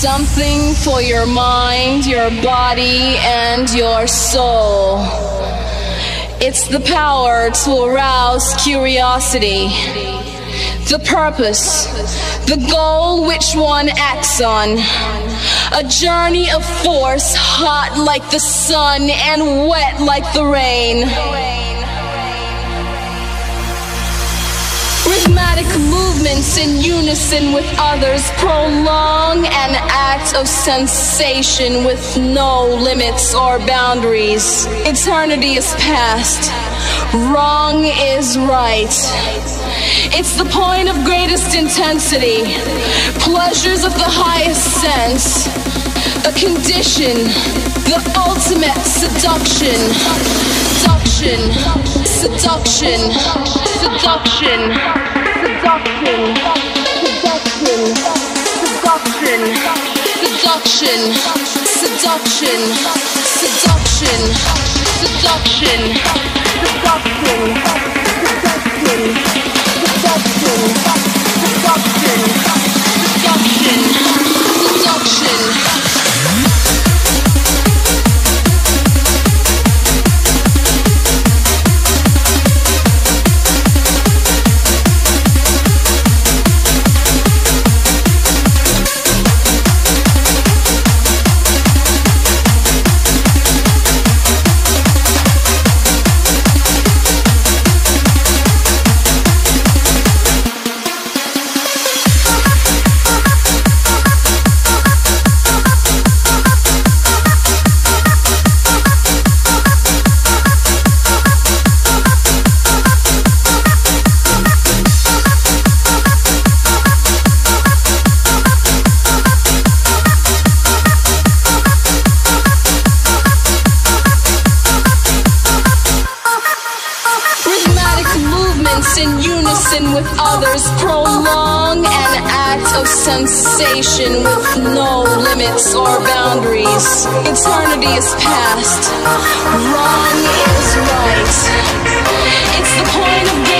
Something for your mind, your body, and your soul. It's the power to arouse curiosity. The purpose, the goal which one acts on. A journey of force, hot like the sun and wet like the rain. Rhythmic movements in unison with others. Prolong an act of sensation with no limits or boundaries. Eternity is past, wrong is right. It's the point of greatest intensity, pleasures of the highest sense, a condition, the ultimate seduction, seduction, seduction, seduction, seduction, seduction, seduction, seduction, seduction, seduction, seduction, seduction, seduction. Seduction, unison with others prolong an act of sensation with no limits or boundaries. Eternity is past, wrong is right. It's the point of greatest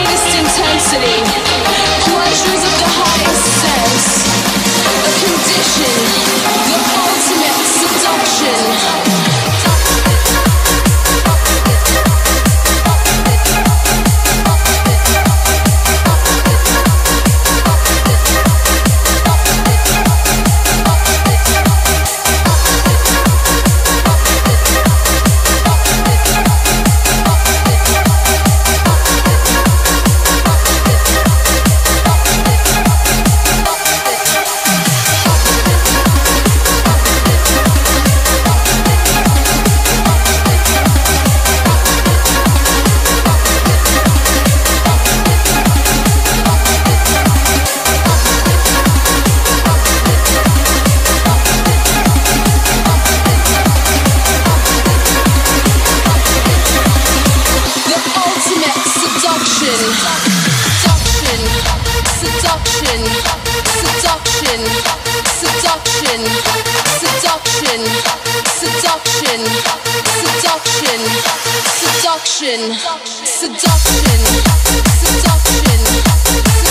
seduction, seduction, seduction, seduction, seduction, seduction, seduction, seduction.